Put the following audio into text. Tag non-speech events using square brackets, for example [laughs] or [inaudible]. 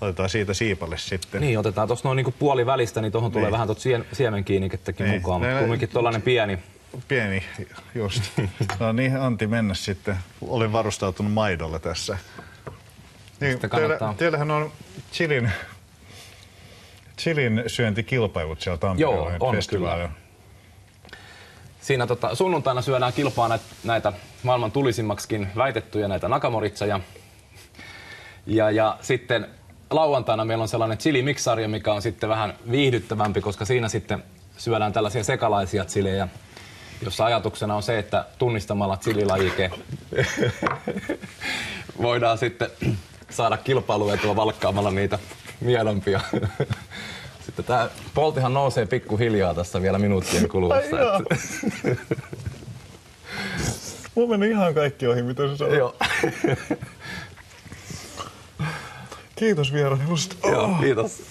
Otetaan siitä siipalle sitten. Niin, otetaan tuossa noin niinku puoli välistä, niin tuohon tulee Niin. vähän tuota sien, siemenkiinnikettäkin Niin. mukaan, mutta kumminkin tuollainen pieni. Pieni, just. [laughs] No niin, Antti mennä sitten. Olen varustautunut maidolla tässä. Niin, teillä, teillähän on chilin, chilin syöntikilpailut siellä Tampereella Joo, on festivaalilla. Siinä tota, sunnuntaina syödään kilpaa näitä, näitä maailman tulisimmaksikin väitettyjä näitä nakamoritseja. Ja, ja sitten lauantaina meillä on sellainen chili mix mikä on sitten vähän viihdyttävämpi, koska siinä sitten syödään tällaisia sekalaisia chilejä, jossa ajatuksena on se, että tunnistamalla chililajike [laughs] voidaan sitten saada kilpailuetua valkkaamalla niitä mielompia. [laughs] Sitten tämä poltihan nousee pikkuhiljaa tässä vielä minuuttien kuluessa. Mulla meni ihan kaikki ohi, mitä sä sanoit. Joo. [laughs] Kiitos vierailusta. Joo, kiitos.